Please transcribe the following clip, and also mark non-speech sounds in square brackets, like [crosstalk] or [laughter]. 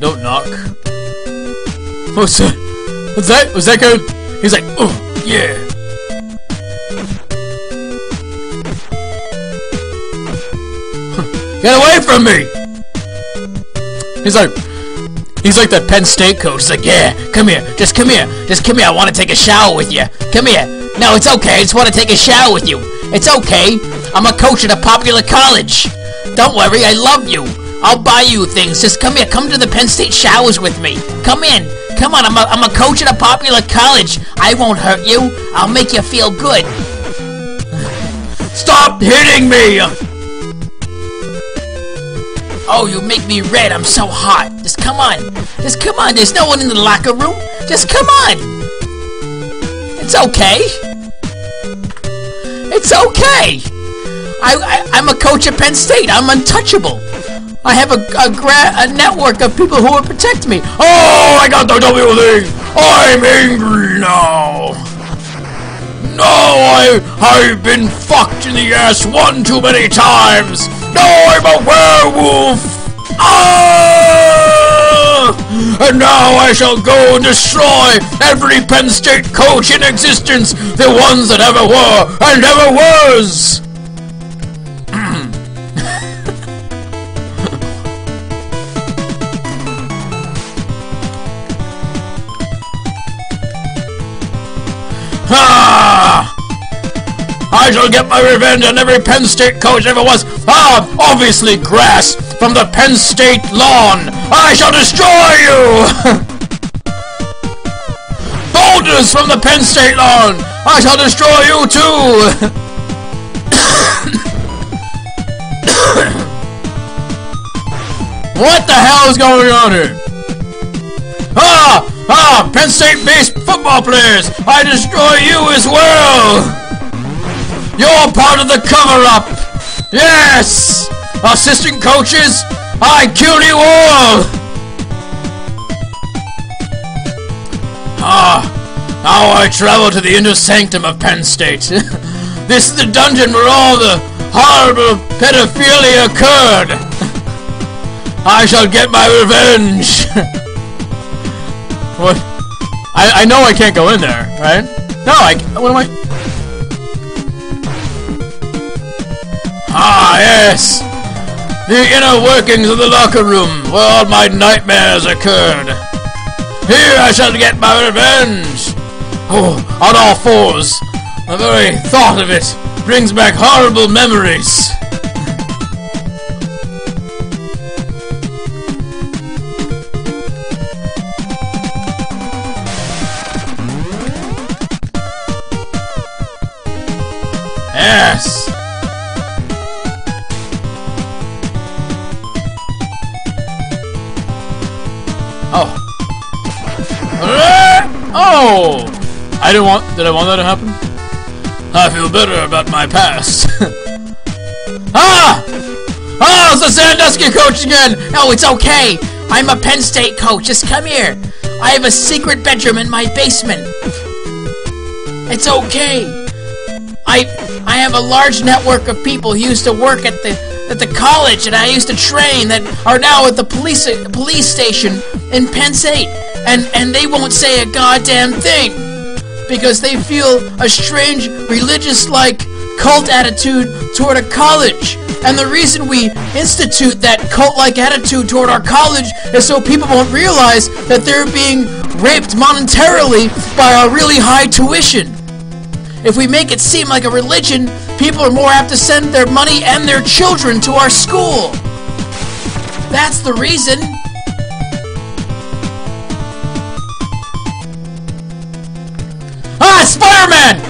Don't knock. Oh, what's that? What's that? What's that going? He's like, oh, yeah. Get away from me! He's like, he's like that Penn State coach. He's like, yeah, come here, just come here, just come here. I want to take a shower with you. Come here. No, it's okay. I just want to take a shower with you. It's okay. I'm a coach at a popular college. Don't worry, I love you. I'll buy you things. Just come here. Come to the Penn State showers with me. Come in. Come on. I'm a, I'm a coach at a popular college. I won't hurt you. I'll make you feel good. Stop hitting me! Oh, you make me red. I'm so hot. Just come on. Just come on. There's no one in the locker room. Just come on. It's okay. It's okay. I, I I'm a coach at Penn State. I'm untouchable. I have a a, a network of people who will protect me. Oh, I got the W thing. I'm angry now. No, I I've been fucked in the ass one too many times. No, I'm a werewolf. Ah! And now I shall go and destroy every Penn State coach in existence, the ones that ever were and ever was. Ah! I shall get my revenge on every Penn State coach ever was. Ah, obviously grass from the Penn State lawn. I shall destroy you. [laughs] Boulders from the Penn State lawn. I shall destroy you too. [coughs] what the hell is going on here? Ah! Ah! Penn State-based football players! I destroy you as well! You're part of the cover-up! Yes! Assistant coaches, I kill you all! Ah! Now I travel to the inner sanctum of Penn State. [laughs] this is the dungeon where all the horrible pedophilia occurred! [laughs] I shall get my revenge! [laughs] What? I, I know I can't go in there, right? No, I. What am I? Ah, yes! The inner workings of the locker room, where all my nightmares occurred. Here I shall get my revenge! Oh, on all fours! The very thought of it brings back horrible memories! Yes! Oh. Oh! I didn't want. Did I want that to happen? I feel better about my past. [laughs] ah! Oh, it's the Sandusky coach again! No, it's okay. I'm a Penn State coach. Just come here. I have a secret bedroom in my basement. It's okay. I have a large network of people who used to work at the at the college and I used to train that are now at the police police station in Penn State and and they won't say a goddamn thing because they feel a strange religious like cult attitude toward a college. And the reason we institute that cult-like attitude toward our college is so people won't realize that they're being raped monetarily by our really high tuition. If we make it seem like a religion, people are more apt to send their money and their children to our school. That's the reason. Ah, Spider-Man!